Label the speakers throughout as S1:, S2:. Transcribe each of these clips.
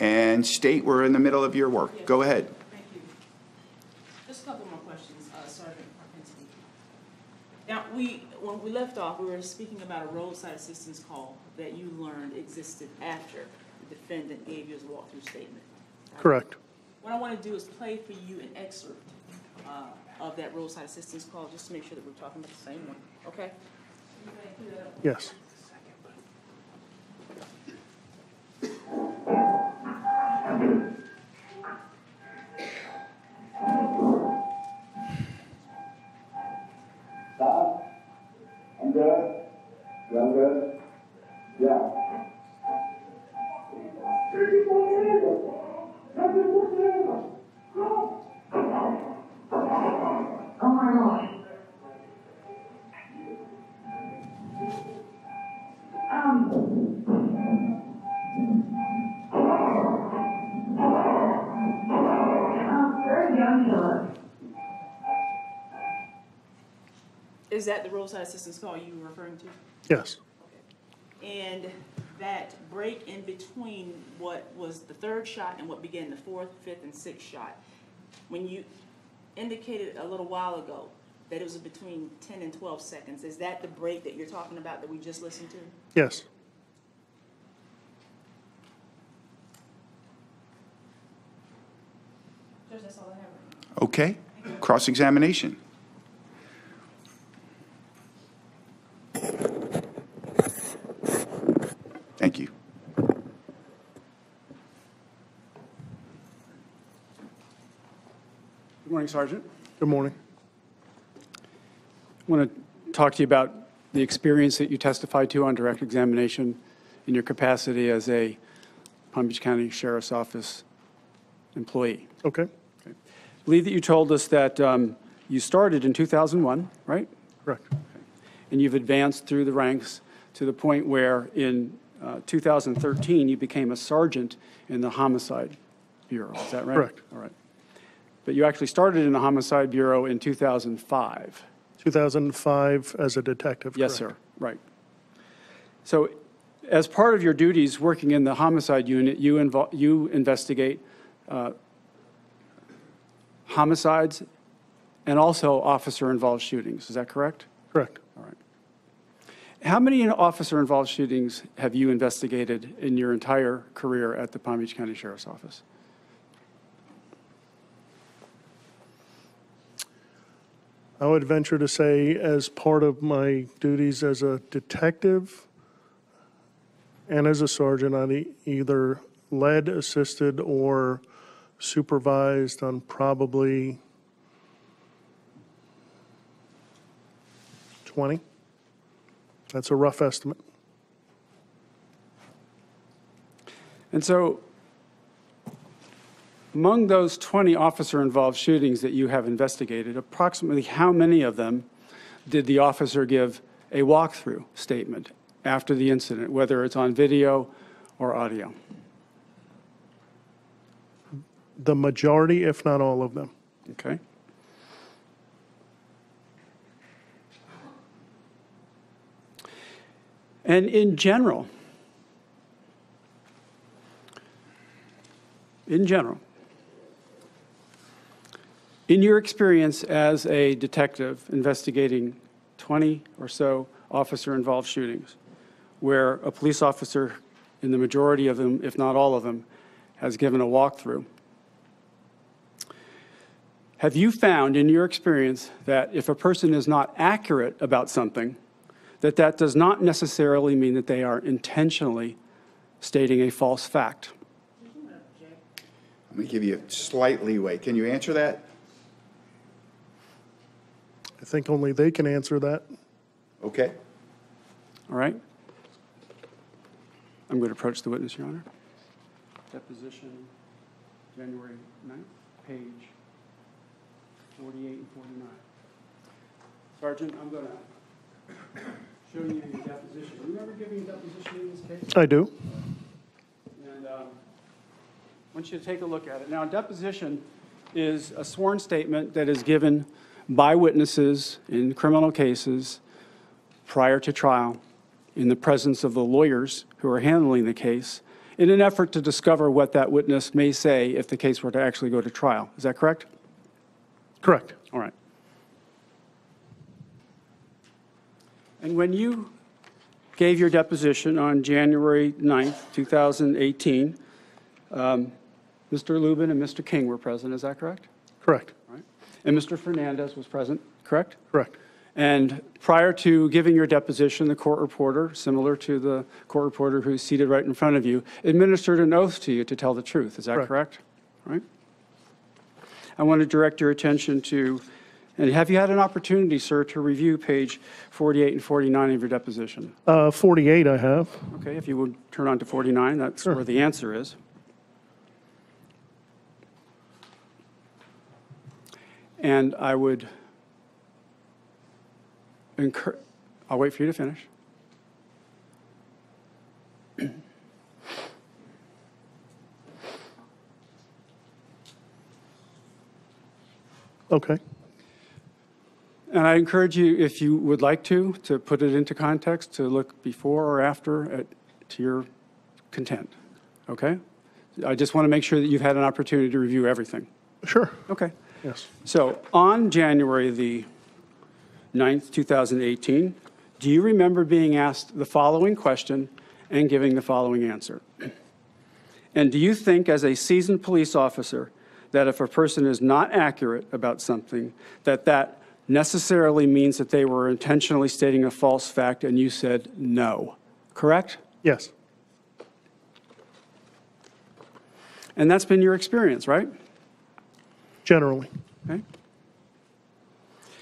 S1: and state we're in the middle of your work. Go ahead.
S2: Thank you. Just a couple more questions, uh, Sergeant Karpinski. Now, we, when we left off, we were speaking about a roadside assistance call that you learned existed after the defendant gave you his walkthrough statement.
S3: Correct.
S2: What I want to do is play for you an excerpt uh, of that roadside assistance call, just to make sure that we're talking about the same one, okay?
S3: Yes.
S2: That the roadside assistance call you were referring to?
S3: Yes.
S2: And that break in between what was the third shot and what began the fourth, fifth, and sixth shot, when you indicated a little while ago that it was between ten and twelve seconds, is that the break that you're talking about that we just listened to?
S3: Yes.
S2: Judge, that's all I have right now.
S1: Okay, cross-examination. Thank you.
S4: Good morning, Sergeant.
S3: Good morning.
S4: I want to talk to you about the experience that you testified to on direct examination in your capacity as a Palm Beach County Sheriff's Office employee.
S3: Okay.
S4: I believe that you told us that um, you started in 2001, right?
S3: Correct.
S4: And you've advanced through the ranks to the point where in uh, 2013, you became a sergeant in the Homicide Bureau. Is that right?
S3: Correct.
S4: All right. But you actually started in the Homicide Bureau in 2005.
S3: 2005 as a detective.
S4: Yes,
S3: correct.
S4: sir, right. So as part of your duties working in the homicide unit, you invol, you investigate uh, homicides and also officer-involved shootings, is that correct?
S3: Correct.
S4: All right. How many officer-involved shootings have you investigated in your entire career at the Palm Beach County Sheriff's Office?
S3: I would venture to say, as part of my duties as a detective and as a sergeant, I either led, assisted, or supervised on probably 20. That's a rough estimate.
S4: And so, among those 20 officer-involved shootings that you have investigated, approximately how many of them did the officer give a walkthrough statement after the incident, whether it's on video or audio?
S3: The majority, if not all of them.
S4: Okay? And in general, in general, in your experience as a detective investigating 20 or so officer-involved shootings, where a police officer, in the majority of them, if not all of them, has given a walkthrough, have you found in your experience that if a person is not accurate about something, that that does not necessarily mean that they are intentionally stating a false fact?
S1: I'm going to give you a slight leeway. Can you answer that?
S3: I think only they can answer that.
S1: Okay.
S4: All right? I'm going to approach the witness, Your Honor. Deposition, January 9th, page 48 and 49. Sergeant, I'm going to show you your deposition. You remember giving a deposition in this case?
S3: I do.
S4: And um, I want you to take a look at it. Now, a deposition is a sworn statement that is given by witnesses in criminal cases prior to trial in the presence of the lawyers who are handling the case in an effort to discover what that witness may say if the case were to actually go to trial. Is that correct?
S3: Correct.
S4: All right. And when you gave your deposition on January 9th, 2018, um, Mr. Lubin and Mr. King were present, is that correct?
S3: Correct.
S4: And Mr. Fernandez was present, correct?
S3: Correct.
S4: And prior to giving your deposition, the court reporter, similar to the court reporter who's seated right in front of you, administered an oath to you to tell the truth. Is that
S3: Correct.
S4: correct? All right. I want to direct your attention to, and have you had an opportunity, sir, to review page 48 and 49 of your deposition?
S3: Uh, 48 I have.
S4: Okay, if you would turn on to 49, that's where the answer is. And I would encourage, I'll wait for you to finish.
S3: Okay.
S4: And I encourage you, if you would like to, to put it into context, to look before or after at, to your content, okay? I just want to make sure that you've had an opportunity to review everything.
S3: Sure.
S4: Okay.
S3: Yes.
S4: So on January the 9th, 2018, do you remember being asked the following question and giving the following answer? And do you think, as a seasoned police officer, that if a person is not accurate about something, that that necessarily means that they were intentionally stating a false fact and you said no? Correct?
S3: Yes.
S4: And that's been your experience, right?
S3: Generally.
S4: Okay?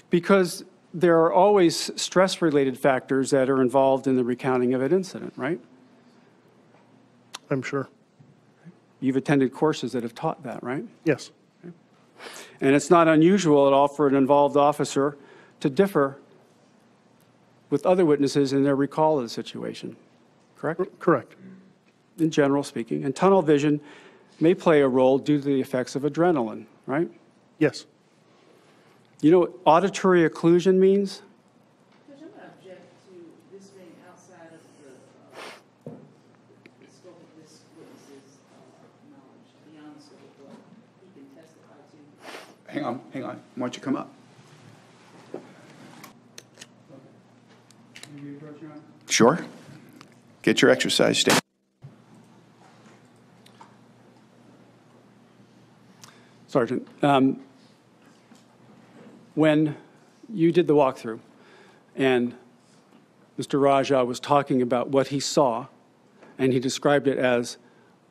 S4: Because there are always stress-related factors that are involved in the recounting of an incident, right?
S3: I'm sure.
S4: You've attended courses that have taught that, right?
S3: Yes.
S4: And it's not unusual at all for an involved officer to differ with other witnesses in their recall of the situation, correct?
S3: Correct.
S4: In general speaking. And tunnel vision may play a role due to the effects of adrenaline, right?
S3: Yes.
S4: You know what auditory exclusion means?
S2: Judge, I'm gonna object to this being outside of the, uh, the scope of this witness's, uh, knowledge, beyond the scope of what he can testify to.
S1: Hang on, hang on. Why don't you come up? Sure. Get your exercise, stay.
S4: Sergeant, um, when you did the walkthrough and Mr. Raja was talking about what he saw, and he described it as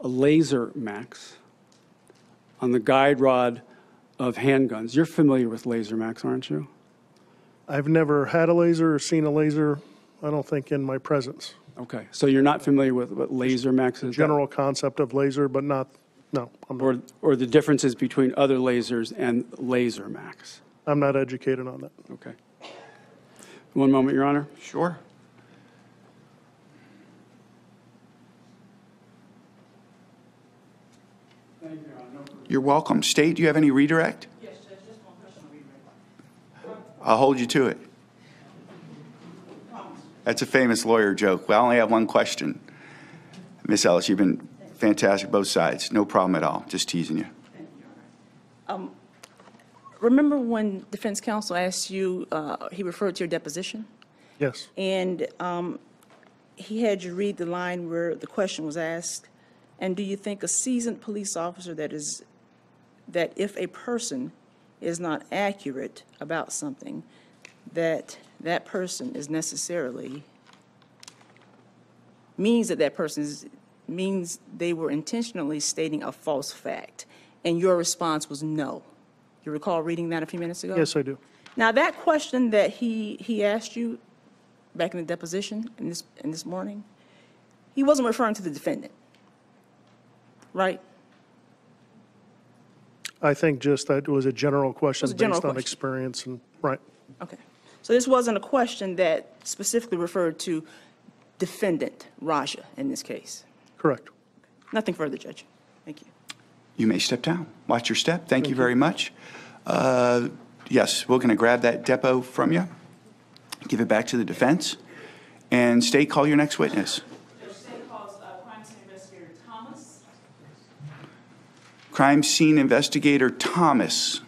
S4: a LaserMax on the guide rod of handguns. You're familiar with laser max, aren't you?
S3: I've never had a laser or seen a laser, I don't think, in my presence.
S4: Okay, so you're not familiar with what LaserMax is?
S3: General concept of laser, but not, no, I'm not,
S4: Or, or the differences between other lasers and LaserMax?
S3: I'm not educated on that.
S4: Okay. One moment, Your Honor.
S1: Sure. You're welcome. State, do you have any redirect?
S2: Yes, Judge, just one question on redirect.
S1: I'll hold you to it. That's a famous lawyer joke. Well, I only have one question. Miss Ellis, you've been fantastic, both sides. No problem at all. Just teasing you.
S2: Remember when defense counsel asked you, uh, he referred to your deposition?
S3: Yes.
S2: And um, he had you read the line where the question was asked, and do you think a seasoned police officer that is, that if a person is not accurate about something, that that person is necessarily, means that that person is, means they were intentionally stating a false fact? And your response was no. You recall reading that a few minutes ago?
S3: Yes, I do.
S2: Now, that question that he, he asked you back in the deposition in this, in this morning, he wasn't referring to the defendant, right?
S3: I think just that it was a general question
S2: was a general
S3: based on
S2: question.
S3: experience and, right.
S2: Okay. So this wasn't a question that specifically referred to defendant Raja in this case?
S3: Correct.
S2: Nothing further, Judge. Thank you.
S1: You may step down. Watch your step. Thank you very much. Uh, Yes, we're going to grab that depot from you, give it back to the defense, and state call your next witness.
S2: Uh, crime scene investigator Thomas.
S1: Crime scene investigator Thomas.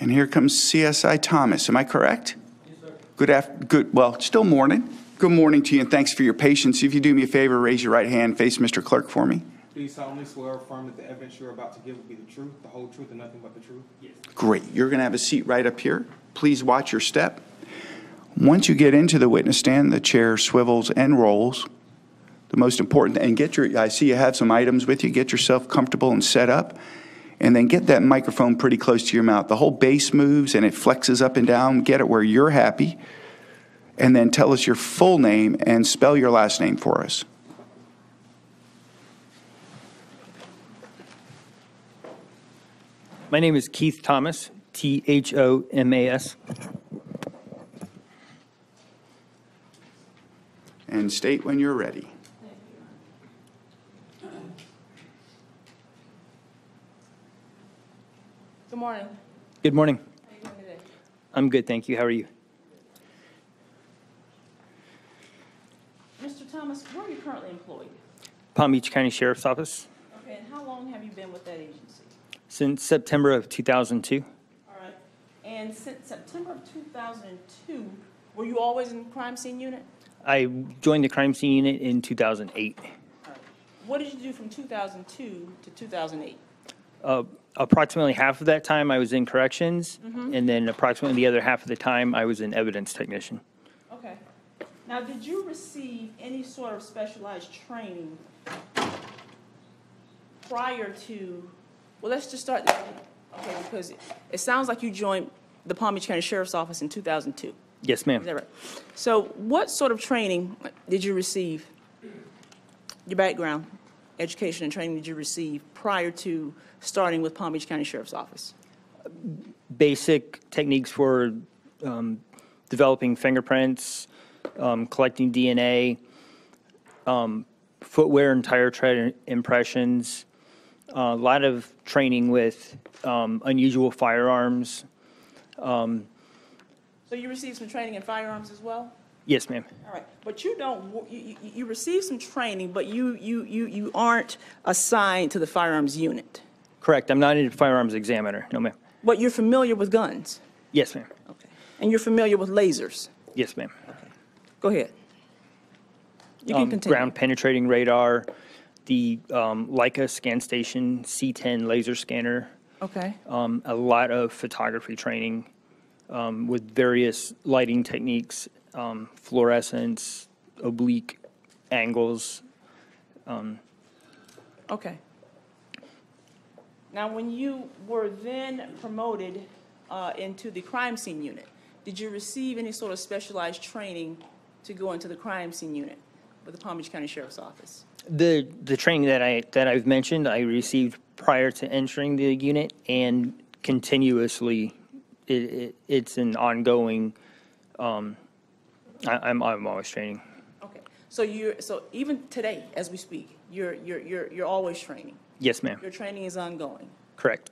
S1: And here comes CSI Thomas. Am I correct? Yes, sir. Good af, good, well, still morning. Good morning to you, and thanks for your patience. If you do me a favor, raise your right hand, face Mr. Clerk for me.
S5: Do you solemnly swear or affirm that the evidence you're about to give will be the truth, the whole truth, and nothing but the truth? Yes.
S1: Great. You're going to have a seat right up here. Please watch your step. Once you get into the witness stand, the chair swivels and rolls. The most important, and get your, I see you have some items with you. Get yourself comfortable and set up. And then get that microphone pretty close to your mouth. The whole base moves and it flexes up and down. Get it where you're happy. And then tell us your full name and spell your last name for us.
S6: My name is Keith Thomas, T H O M A S.
S1: And state when you're ready.
S2: Good morning.
S6: Good morning.
S2: How you doing today?
S6: I'm good, thank you. How are you?
S2: Mr. Thomas, where are you currently employed?
S6: Palm Beach County Sheriff's Office
S2: Okay, and how long have you been with that agency?
S6: since September of 2002.
S2: All right. And since September of 2002, were you always in the crime scene unit?
S6: I joined the crime scene unit in 2008.
S2: All right. What did you do from 2002 to 2008?
S6: Uh, approximately half of that time I was in corrections, mm-hmm. and then approximately the other half of the time I was an evidence technician.
S2: Okay. Now, did you receive any sort of specialized training prior to, well, let's just start there. Okay, because it- it sounds like you joined the Palm Beach County Sheriff's Office in 2002.
S6: Yes, ma'am.
S2: that right? So what sort of training did you receive? Your background, education and training did you receive prior to starting with Palm Beach County Sheriff's Office?
S6: Basic techniques for um, developing fingerprints, um, collecting DNA, um, footwear and tire tread impressions, a lot of training with um, unusual firearms.
S2: So you received some training in firearms as well?
S6: Yes, ma'am.
S2: All right, but you don't, you, you, you received some training, but you, you, you, you aren't assigned to the firearms unit.
S6: Correct. I'm not a firearms examiner. No, ma'am.
S2: But you're familiar with guns?
S6: Yes, ma'am.
S2: Okay. And you're familiar with lasers?
S6: Yes, ma'am.
S2: Go ahead. You can
S6: Um,
S2: continue.
S6: Ground penetrating radar, the um, Leica scan station C10 laser scanner,
S2: Okay,
S6: um, a lot of photography training um, with various lighting techniques, um, fluorescence, oblique angles.
S2: okay. Now, when you were then promoted uh, into the crime scene unit, did you receive any sort of specialized training to go into the crime scene unit with the Palm Beach County Sheriff's Office?
S6: The the training that I that I've mentioned, I received prior to entering the unit and continuously. It, it, it's an ongoing. Um, I, I'm I'm always training.
S2: Okay, so you're, so even today, as we speak, you're, you're, you're, you're always training?
S6: Yes, ma'am.
S2: Your training is ongoing?
S6: Correct.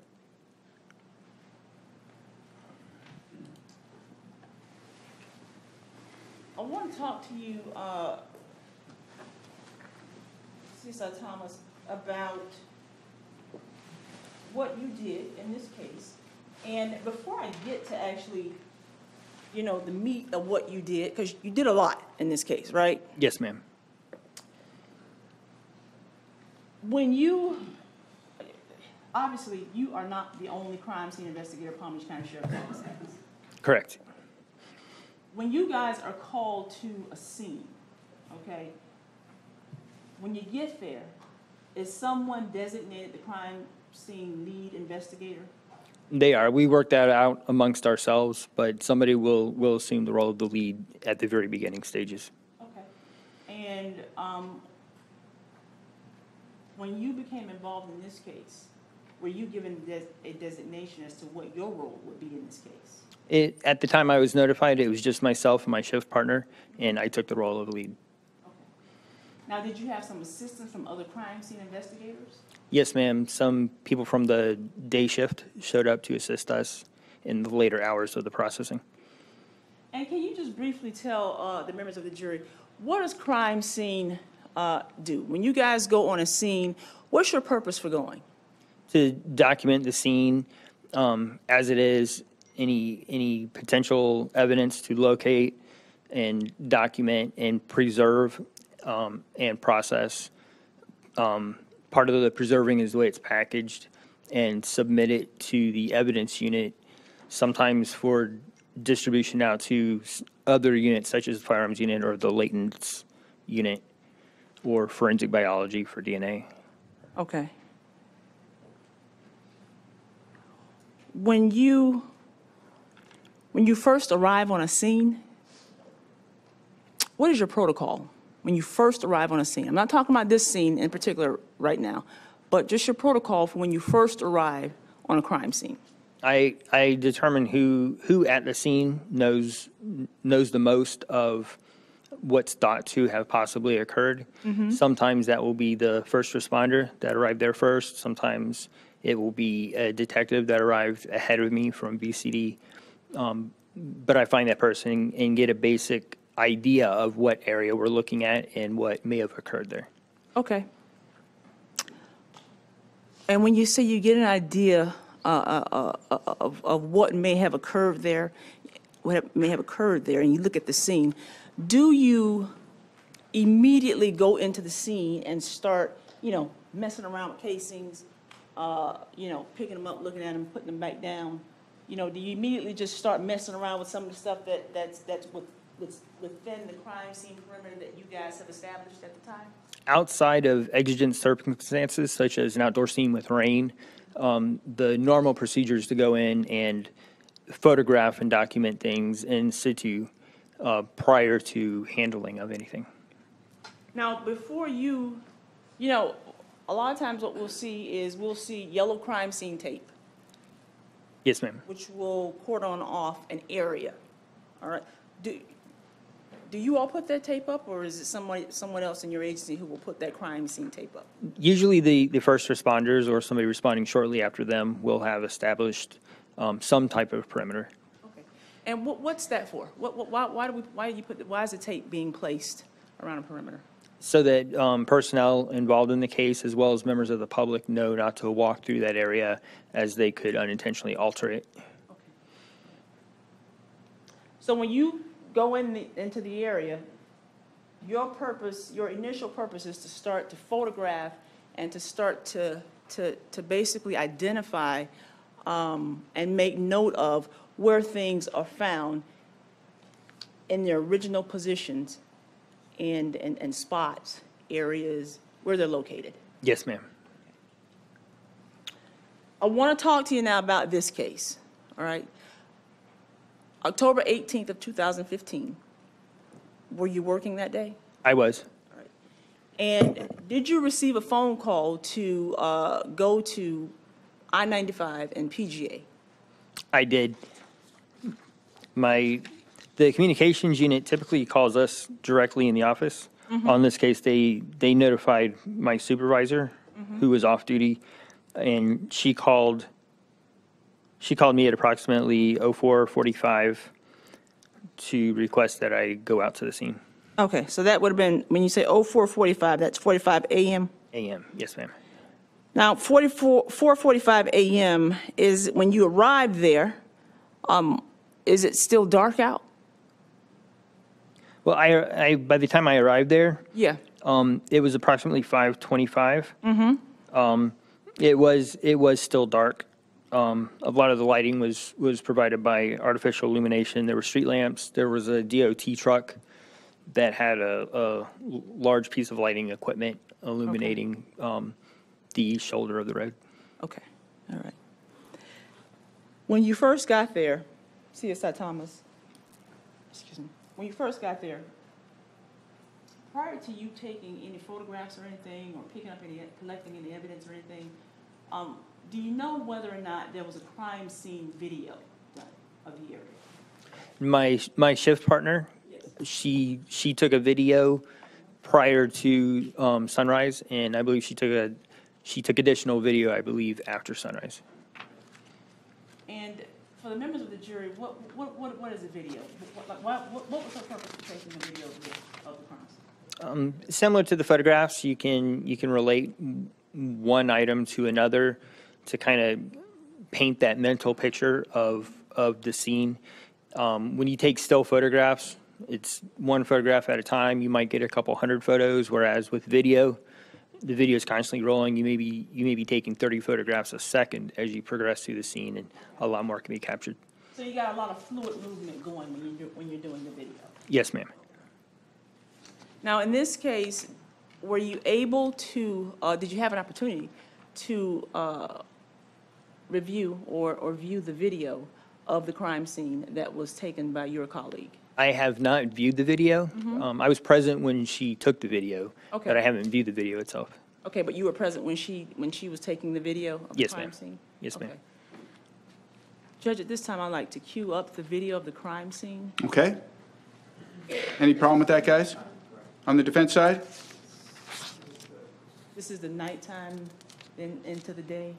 S2: I want to talk to you, uh, CSI Thomas, about what you did in this case. And before I get to actually, you know, the meat of what you did, because you did a lot in this case, right?
S6: Yes, ma'am.
S2: When you, obviously, you are not the only crime scene investigator Palm Beach County Sheriff's Office has.
S6: Correct.
S2: when you guys are called to a scene, okay, when you get there, is someone designated the crime scene lead investigator?
S6: They are. We work that out amongst ourselves, but somebody will will assume the role of the lead at the very beginning stages.
S2: Okay. And, um, when you became involved in this case, were you given des- a designation as to what your role would be in this case?
S6: It, at the time I was notified, it was just myself and my shift partner, and I took the role of lead.
S2: Okay. Now, did you have some assistance from other crime scene investigators?
S6: Yes, ma'am. Some people from the day shift showed up to assist us in the later hours of the processing.
S2: And can you just briefly tell uh, the members of the jury, what does crime scene uh, do? When you guys go on a scene, what's your purpose for going?
S6: To document the scene um, as it is, any, any potential evidence to locate and document and preserve um, and process. Um, Part of the preserving is the way it's packaged and submit it to the evidence unit, sometimes for distribution out to other units such as the firearms unit or the latents unit or forensic biology for DNA.
S2: Okay. When you, when you first arrive on a scene, what is your protocol when you first arrive on a scene? I'm not talking about this scene in particular right now, but just your protocol for when you first arrive on a crime scene.
S6: I, I determine who, who at the scene knows, knows the most of what's thought to have possibly occurred. Sometimes that will be the first responder that arrived there first. Sometimes it will be a detective that arrived ahead of me from BCD. Um, But I find that person and get a basic idea of what area we're looking at and what may have occurred there.
S2: Okay. And when you say you get an idea uh, uh, uh, of, of what may have occurred there, what may have occurred there, and you look at the scene, do you immediately go into the scene and start, you know, messing around with casings, uh, you know, picking them up, looking at them, putting them back down? You know, do you immediately just start messing around with some of the stuff that, that's, that's with, with- within the crime scene perimeter that you guys have established at the time?
S6: outside of exigent circumstances such as an outdoor scene with rain, um, the normal procedures to go in and photograph and document things in situ uh, prior to handling of anything.
S2: Now, before you, you know, a lot of times what we'll see is we'll see yellow crime scene tape,
S6: Yes, ma'am.
S2: which will cordon off an area. All right? Do, do you all put that tape up, or is it somebody, someone else in your agency who will put that crime scene tape up?
S6: Usually the, the first responders or somebody responding shortly after them will have established um, some type of perimeter.
S2: Okay. And what, what's that for? What, what, why, why do we, why do you put, the- why is the tape being placed around a perimeter?
S6: So that um, personnel involved in the case, as well as members of the public, know not to walk through that area as they could unintentionally alter it.
S2: So when you go in the, into the area, your purpose, your initial purpose is to start to photograph and to start to, to, to basically identify um, and make note of where things are found in their original positions and, and, and spots, areas, where they're located.
S6: Yes, ma'am.
S2: I want to talk to you now about this case, all right? October 18th of 2015, were you working that day?
S6: I was.
S2: And did you receive a phone call to uh, go to I-95 and PGA?
S6: I did. My, the communications unit typically calls us directly in the office. On this case, they, they notified my supervisor, who was off duty, and she called, she called me at approximately 04:45 to request that I go out to the scene.
S2: Okay, so that would have been, when you say 0445, that's 45 AM?
S6: AM, yes, ma'am.
S2: Now, 44, 4:45 AM is when you arrived there, um, is it still dark out?
S6: Well, I, I, by the time I arrived there,
S2: Yeah.
S6: Um, it was approximately five twenty-five. Mm-hmm. Um, it was, it was still dark. Um, a lot of the lighting was, was provided by artificial illumination. There were street lamps. There was a DOT truck that had a, a large piece of lighting equipment illuminating, um, the shoulder of the road.
S2: Okay, all right. When you first got there, CSI Thomas, excuse me, when you first got there, prior to you taking any photographs or anything, or picking up any, collecting any evidence or anything, um, do you know whether or not there was a crime scene video done of the area?
S6: My, my shift partner, she, she took a video prior to, um, sunrise, and I believe she took a, she took additional video, I believe, after sunrise.
S2: And for the members of the jury, what, what, what, what is a video? What, like, why, what, what was the purpose of taking the video of the, of the crimes?
S6: Um, Similar to the photographs, you can, you can relate one item to another to kind of paint that mental picture of, of the scene. Um, When you take still photographs, it's one photograph at a time. You might get a couple hundred photos, whereas with video, the video is constantly rolling. You may be, you may be taking 30 photographs a second as you progress through the scene, and a lot more can be captured.
S2: So you got a lot of fluid movement going when you do, when you're doing the video.
S6: Yes, ma'am.
S2: Now, in this case, were you able to, uh, did you have an opportunity to, uh, review or, or view the video of the crime scene that was taken by your colleague?
S6: I have not viewed the video. Um, I was present when she took the video,
S2: Mm-hmm. Okay.
S6: but I haven't viewed the video itself.
S2: Okay, but you were present when she, when she was taking the video of the
S6: Yes,
S2: crime
S6: ma'am.
S2: scene?
S6: Yes, ma'am.
S2: Okay. Judge, at this time, I'd like to cue up the video of the crime scene.
S1: Okay? Any problem with that, guys? On the defense side?
S2: This is the nighttime, then into the day.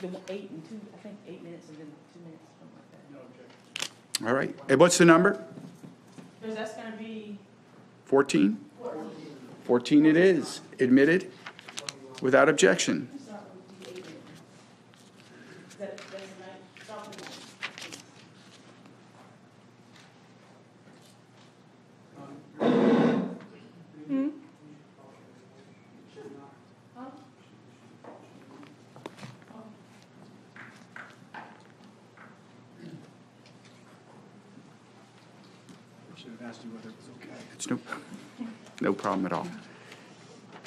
S2: The one- eight and two, I think, eight minutes and then two minutes, something like that.
S1: All right. And what's the number?
S2: Because that's gonna be
S1: 14? 14 it is, admitted, without objection.
S2: Is that, that's the night, start with the night.
S1: It's no, no problem at all.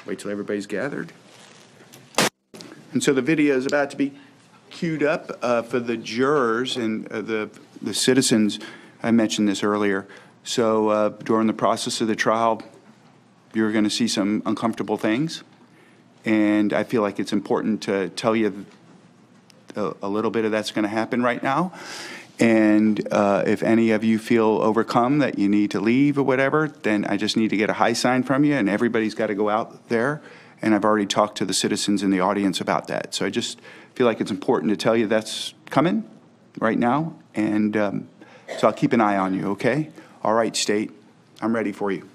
S1: Wait till everybody's gathered. And so the video is about to be queued up uh, for the jurors and uh, the, the citizens. I mentioned this earlier. So uh, during the process of the trial, you're going to see some uncomfortable things. And I feel like it's important to tell you a, a little bit of that's going to happen right now. And uh, if any of you feel overcome that you need to leave or whatever, then I just need to get a high sign from you, and everybody's got to go out there. And I've already talked to the citizens in the audience about that. So I just feel like it's important to tell you that's coming right now. And um, so I'll keep an eye on you, okay? All right, State, I'm ready for you.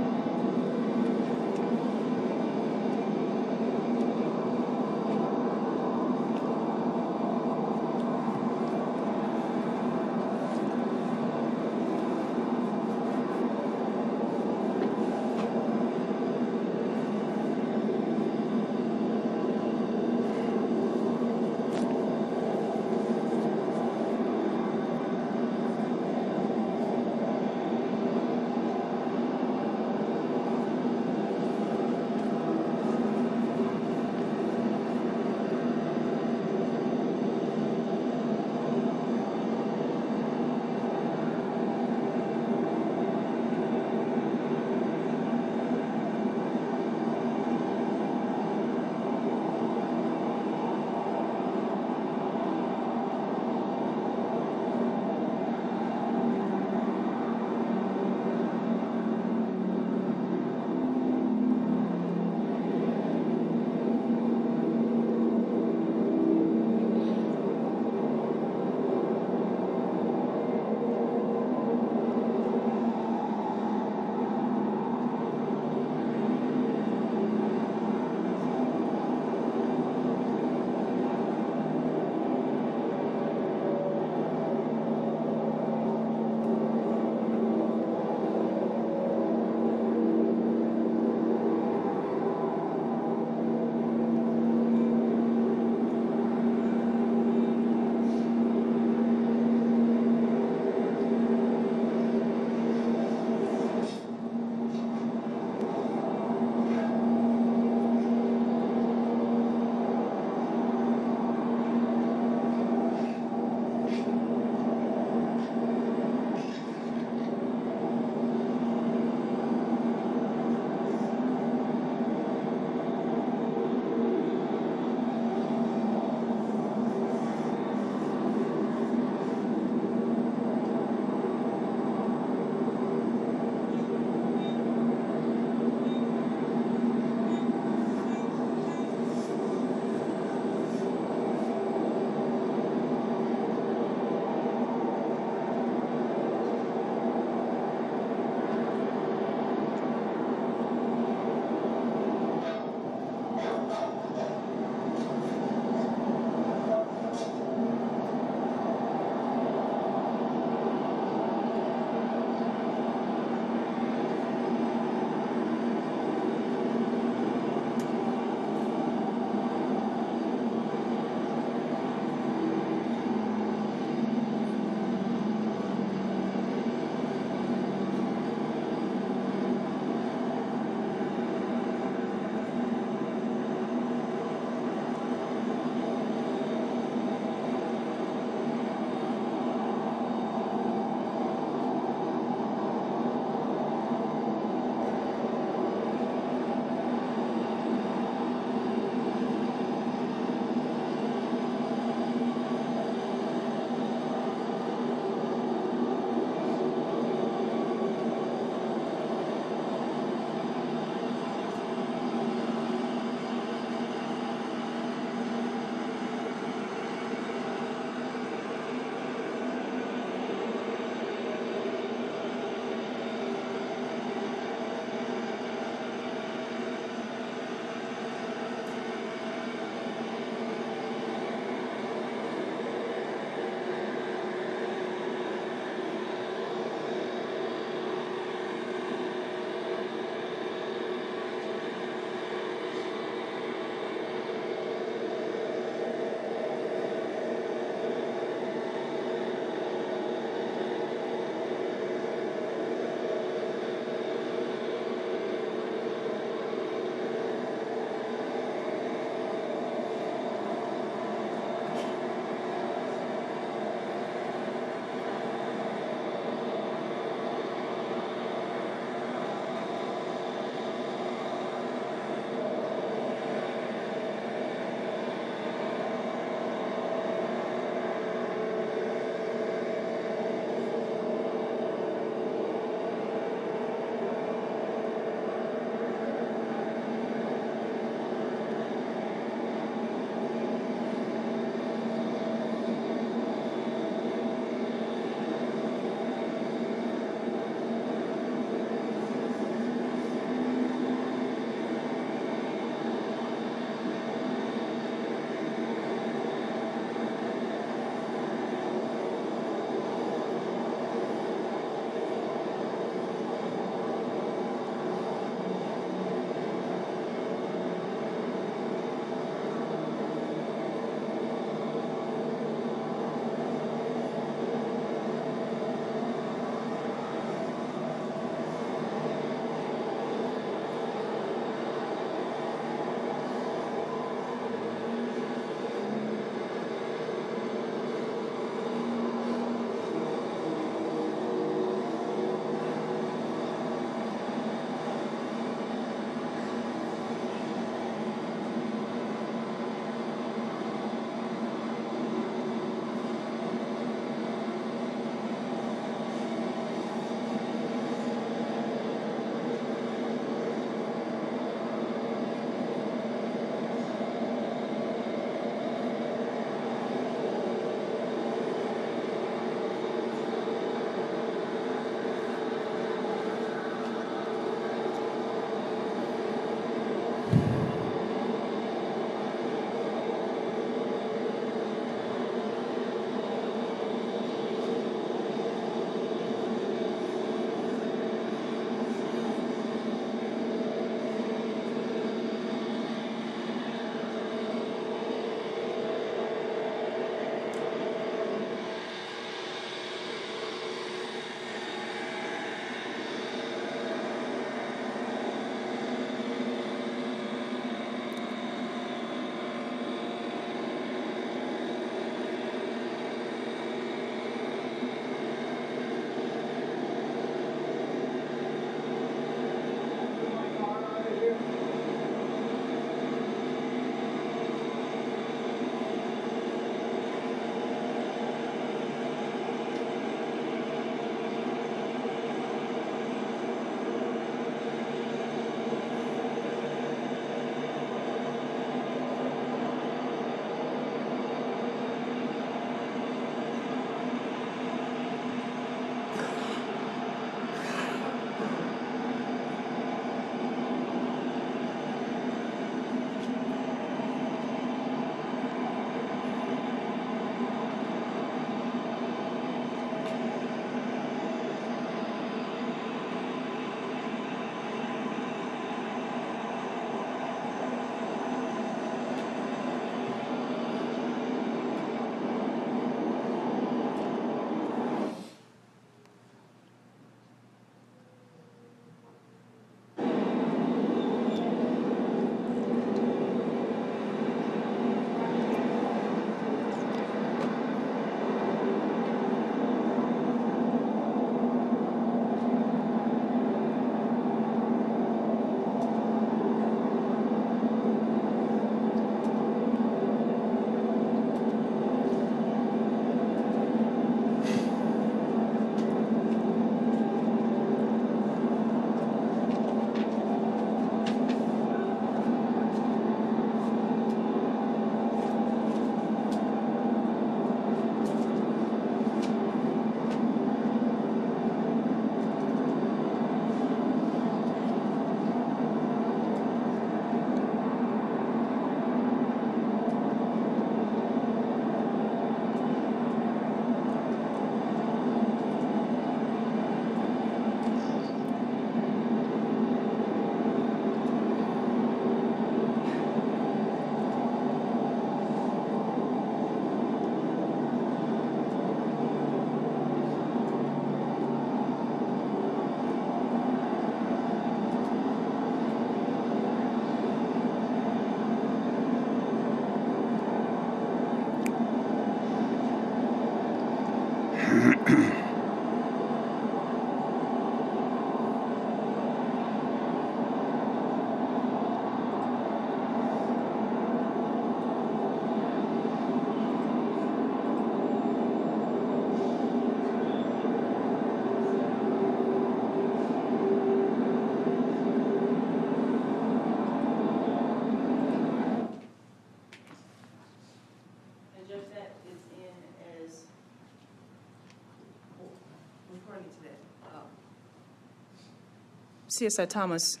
S2: CSI Thomas,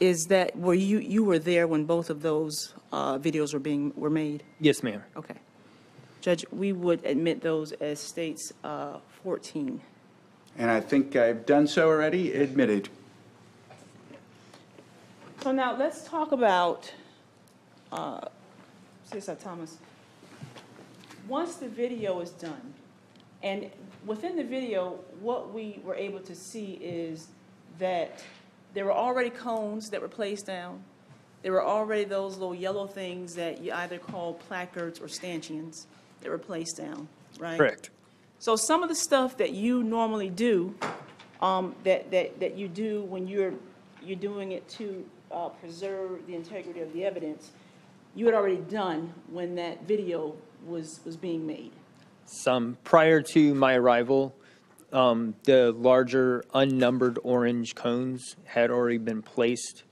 S2: is that, were you, you were there when both of those uh, videos were being, were made?
S6: Yes, ma'am.
S2: Okay. Judge, we would admit those as states uh, 14.
S1: And I think I've done so already, admitted.
S2: So now, let's talk about, uh, CSI Thomas. Once the video is done, and within the video, what we were able to see is that there were already cones that were placed down. There were already those little yellow things that you either call placards or stanchions that were placed down, right?
S6: Correct.
S2: So some of the stuff that you normally do, um, that, that, that you do when you're, you're doing it to, uh, preserve the integrity of the evidence, you had already done when that video was, was being made.
S6: Some, prior to my arrival, um, the larger unnumbered orange cones had already been placed,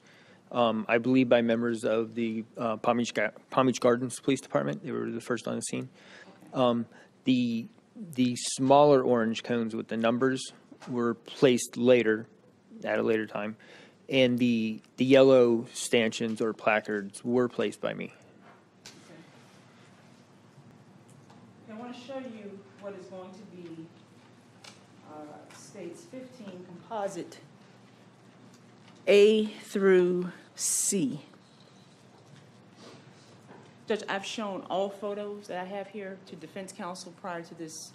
S6: um, I believe by members of the uh, Palm Beach, Ga- Palm Beach Gardens Police Department. They were the first on the scene. Um, The, the smaller orange cones with the numbers were placed later, at a later time. And the, the yellow stanchions or placards were placed by me.
S2: I want to show you what is going to be, uh, states 15 composite A through C. Judge, I've shown all photos that I have here to defense counsel prior to this.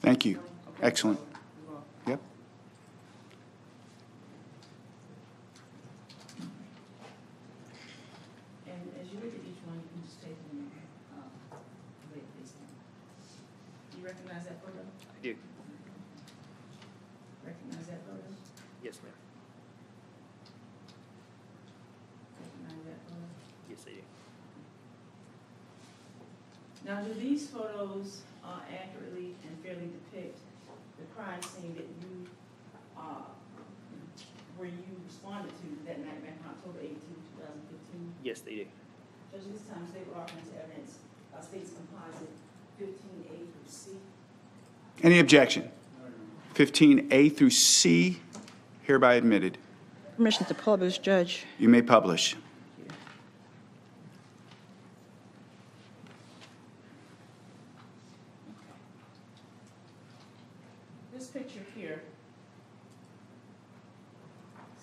S1: Thank you.
S2: Okay?
S1: Excellent. Yep.
S2: And as you look at each one, you can just take them, uh, lay it face down. Do you recognize that photo?
S6: I do.
S2: Recognize that photo?
S6: Yes, ma'am.
S2: Recognize that photo?
S6: Yes, I do.
S2: Now, do these photos uh, accurately and fairly depict the crime scene that you, uh, where you responded to that night back on October 18, 2015?
S6: Yes, they do.
S2: Judge, this time state law offense evidence, uh, states composite 15A through C.
S1: Any objection? 15A through C hereby admitted.
S2: Permission to publish, Judge.
S1: You may publish.
S2: This picture here,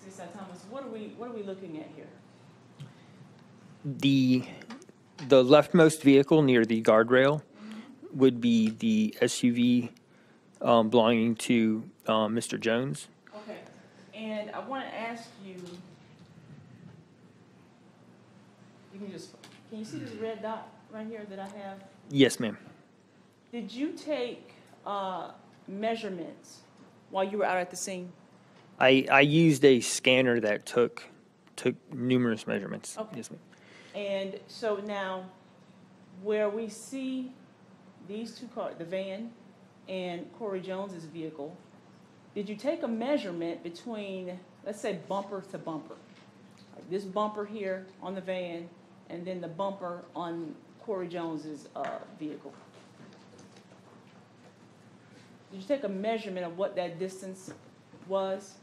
S2: CSI Thomas, what are we, what are we looking at here?
S6: The, the leftmost vehicle near the guardrail would be the SUV um, belonging to um, Mr. Jones.
S2: Okay, and I want to ask you, you can just, can you see this red dot right here that I have?
S6: Yes, ma'am.
S2: Did you take uh, measurements while you were out at the scene?
S6: I, I used a scanner that took, took numerous measurements.
S2: Okay.
S6: Yes, ma'am.
S2: And so now, where we see these two cars, the van and Corey Jones's vehicle, did you take a measurement between, let's say bumper to bumper? Like This bumper here on the van and then the bumper on Corey Jones's uh, vehicle? Did you take a measurement of what that distance was?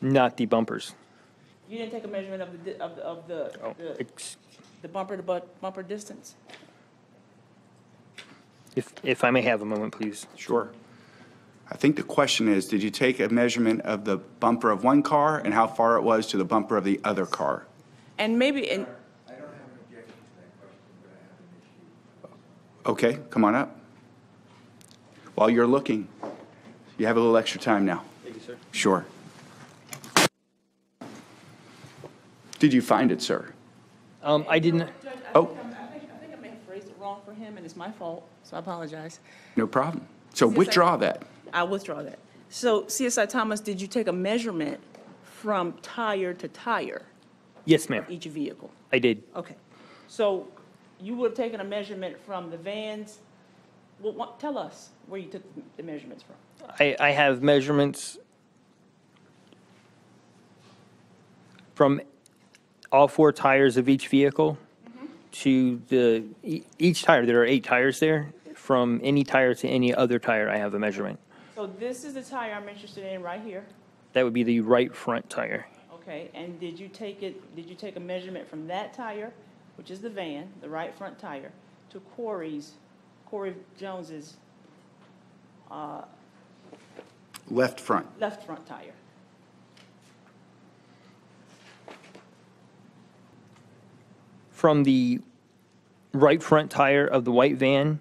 S6: Not the bumpers.
S2: You didn't take a measurement of the, di- of the, of the,
S6: Oh,
S2: the-
S6: ex-
S2: the bumper to bu- bumper distance?
S6: If, if I may have a moment, please.
S1: Sure. I think the question is, did you take a measurement of the bumper of one car and how far it was to the bumper of the other car?
S2: And maybe, and,
S7: I don't have an objection to that question, but I have an issue.
S1: Okay, come on up. While you're looking, you have a little extra time now.
S6: Thank you, sir.
S1: Sure. Did you find it, sir?
S6: Um, I didn't,
S2: Judge, I
S1: Oh.
S2: think, I'm- I think, I think I may have phrased it wrong for him, and it's my fault, so I apologize.
S1: No problem. So
S2: Yes, I-
S1: withdraw that.
S2: I withdraw that. So CSI Thomas, did you take a measurement from tire to tire,
S6: yes, ma'am.
S2: each vehicle?
S6: I did.
S2: Okay. So you would have taken a measurement from the vans, well, what, tell us where you took the measurements from.
S6: I, I have measurements from all four tires of each vehicle to the, e- each tire, there are eight tires there. From any tire to any other tire, I have a measurement.
S2: So this is the tire I'm interested in right here.
S6: That would be the right front tire.
S2: Okay, and did you take it, did you take a measurement from that tire, which is the van, the right front tire, to Corey's, Corey Jones's, uh,
S1: Left front.
S2: left front tire?
S6: From the right front tire of the white van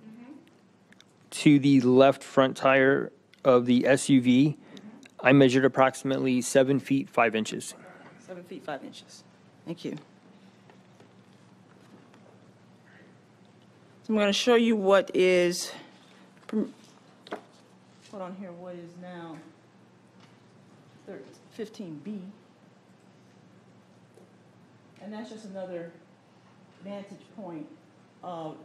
S6: to the left front tire of the SUV, I measured approximately seven feet, five inches.
S2: Seven feet, five inches. Thank you. So I'm going to show you what is, hold on here, what is now 15B. And that's just another vantage point of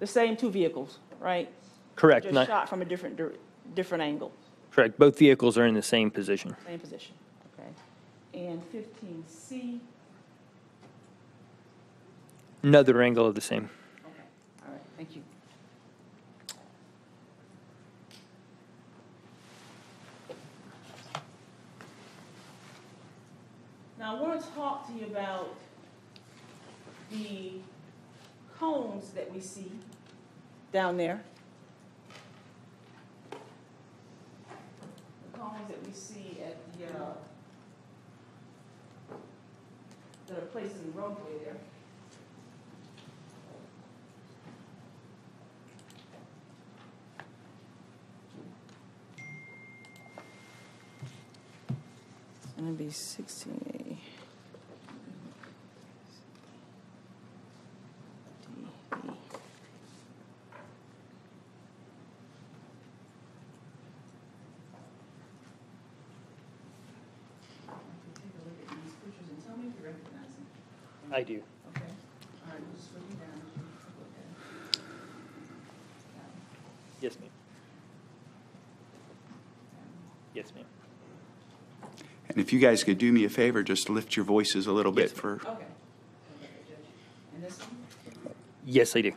S2: the same two vehicles, right?
S6: Correct,
S2: Just
S6: not,
S2: shot from a different, dir- different angle.
S6: correct. Both vehicles are in the same position.
S2: Same position, okay. And fifteen C,
S6: Another angle of the same.
S2: okay, all right, thank you. Now, I want to talk to you about the cones that we see down there. The cones that we see at the, uh, that are placed in the roadway there. It's going to be 16
S6: I do.
S2: okay? All right, just look them down as you look at them.
S6: Yes, ma'am. Yes, ma'am.
S1: And if you guys could do me a favor, just lift your voices a little bit
S6: Yes,
S1: for,
S2: Okay. Okay, And this one?
S6: Yes, I do.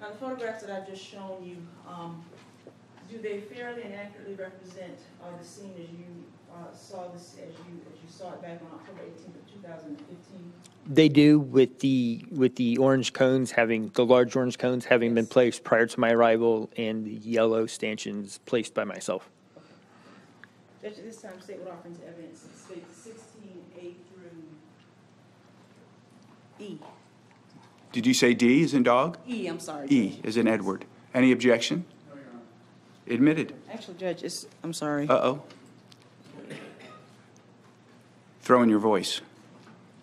S2: Now, the photographs that I've just shown you, um, do they fairly and accurately represent, uh, the scene as you, uh, saw this, as you, as you saw it back on October eighteenth of two thousand and fifteen?
S6: They do with the, with the orange cones having, the large orange cones having been placed prior to my arrival and the yellow stanchions placed by myself.
S2: Judge, at this time, state what offerings of evidence, state sixteen A through E.
S1: did you say D as in dog?
S2: E, I'm sorry.
S1: E
S2: Judge.
S1: as in Edward. Any objection? Admitted.
S2: Actually, Judge, it's, I'm sorry.
S1: Uh-oh. Throwing your voice.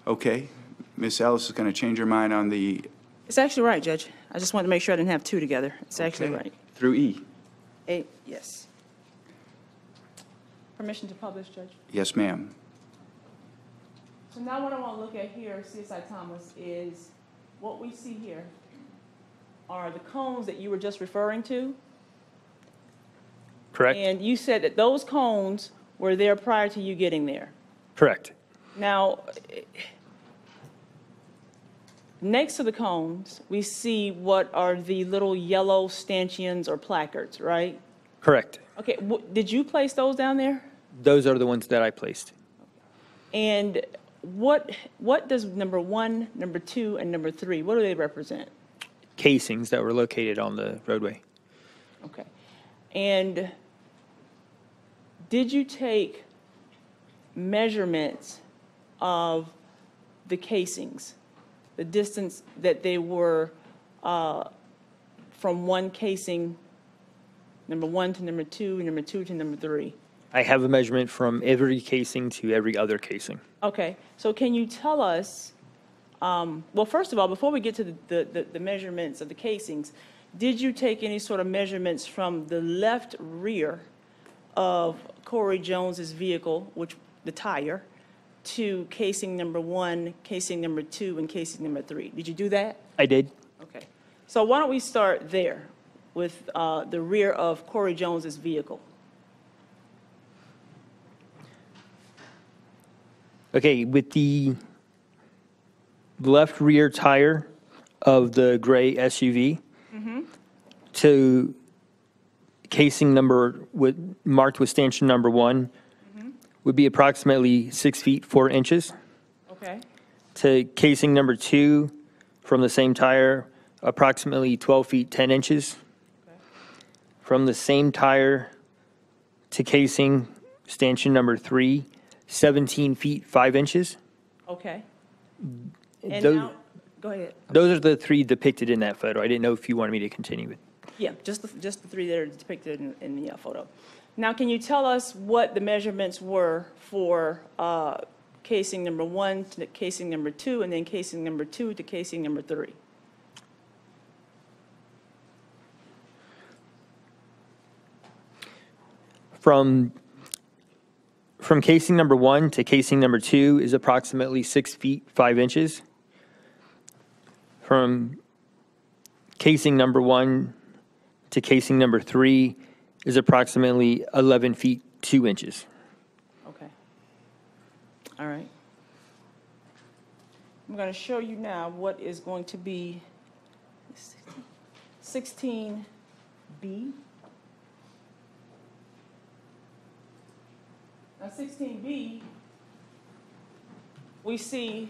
S1: Okay. Miss Ellis is going to change her mind on the.
S2: It's actually right, Judge. I just wanted to make sure I didn't have two together. It's actually
S1: okay,
S2: right.
S1: Through E.
S2: A, yes. Permission to publish, Judge?
S1: Yes, ma'am.
S2: So now what I want to look at here, CSI Thomas, is what we see here are the cones that you were just referring to.
S6: Correct?
S2: And you said that those cones were there prior to you getting there.
S6: Correct.
S2: Now, next to the cones, we see what are the little yellow stanchions or placards, right?
S6: Correct.
S2: Okay, wh- did you place those down there?
S6: Those are the ones that I placed.
S2: And what, what does number one, number two, and number three, what do they represent?
S6: Casings that were located on the roadway.
S2: Okay. And did you take measurements of the casings? The distance that they were uh, from one casing, number one to number two, and number two to number three?
S6: I have a measurement from every casing to every other casing.
S2: Okay, so can you tell us, um, well, first of all, before we get to the- the, the, the measurements of the casings, did you take any sort of measurements from the left rear of Corey Jones's vehicle, which, the tire, to casing number one, casing number two, and casing number three? Did you do that?
S6: I did.
S2: Okay, so why don't we start there? with uh, the rear of Corey Jones's vehicle?
S6: Okay, with the left rear tire of the gray SUV to casing number, with, marked with stanchion number one, would be approximately six feet, four inches.
S2: Okay,
S6: To casing number two from the same tire, approximately 12 feet, 10 inches.
S2: Okay.
S6: From the same tire to casing stanchion number three, 17 feet, 5 inches.
S2: okay. And
S6: Those-
S2: now, go ahead.
S6: Those are the three depicted in that photo. I didn't know if you wanted me to continue with.
S2: Yeah, just the, just the three that are depicted in, in the uh, photo. Now, can you tell us what the measurements were for uh, casing number one to casing number two, and then casing number two to casing number three?
S6: From, from casing number one to casing number two is approximately six feet, five inches. From casing number one to casing number three is approximately 11 feet, two inches.
S2: Okay. All right. I'm going to show you now what is going to be 16B. Now, 16B, we see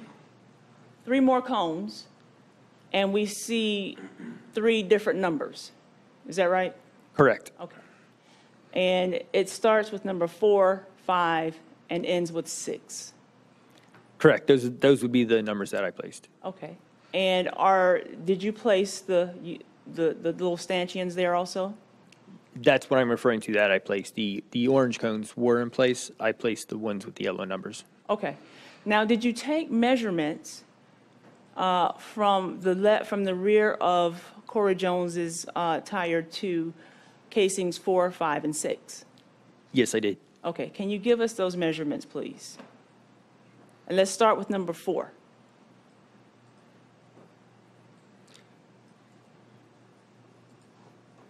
S2: three more cones, and we see three different numbers. Is that right?
S6: Correct.
S2: Okay. And it starts with number four, five, and ends with six.
S6: Correct. Those, those would be the numbers that I placed.
S2: Okay. And are, did you place the, you- the, the little stanchions there also?
S6: That's what I'm referring to, that I placed. The, the orange cones were in place. I placed the ones with the yellow numbers.
S2: Okay. Now, did you take measurements uh, from the le, from the rear of Corey Jones's uh, tire to casings four, five, and six?
S6: Yes, I did.
S2: Okay, can you give us those measurements, please? And let's start with number four.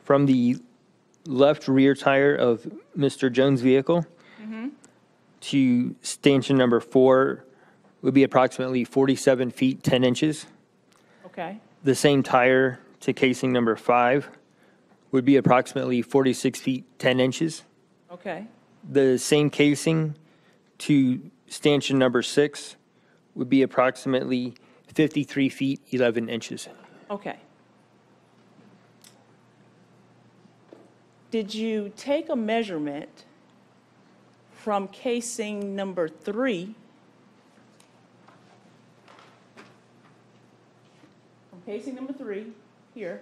S6: From the left rear tire of Mr. Jones' vehicle mm-hmm. to stanchion number four would be approximately 47 feet, 10 inches.
S2: Okay?
S6: The same tire to casing number five would be approximately 46 feet, 10 inches.
S2: Okay?
S6: The same casing to stanchion number six would be approximately 53 feet, 11 inches.
S2: Okay. Did you take a measurement from casing number three? From casing number three, here,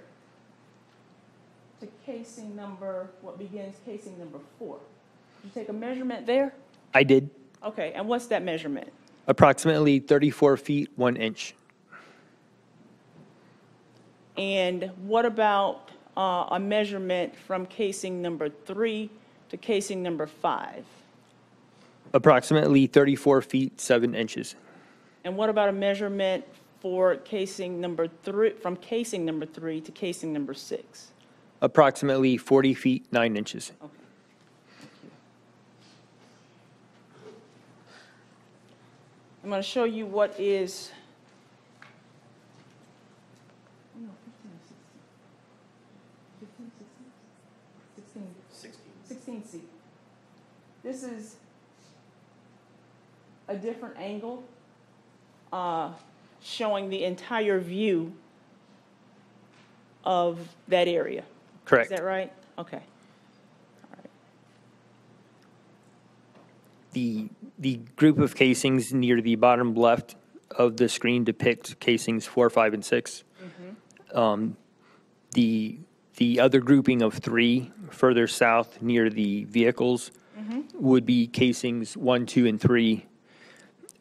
S2: to casing number, what begins casing number four? Did you take a measurement there?
S6: I did
S2: Okay, and what's that measurement?
S6: approximately 34 feet, 1 inch.
S2: And what about uh, a measurement from casing number three to casing number five?
S6: Approximately 34 feet, 7 inches.
S2: And what about a measurement for casing number three, from casing number three to casing number six?
S6: Approximately 40 feet, 9 inches.
S2: Okay. I'm going to show you what is. no, 15 or 16. 16? 16. 16C. This is a different angle, uh, showing the entire view of that area.
S6: Correct.
S2: Is that right? Okay.
S6: The, the group of casings near the bottom left of the screen depict casings 4, 5, and 6. Mm-hmm. Um, The, the other grouping of three further south near the vehicles mm-hmm. would be casings 1, 2, and 3.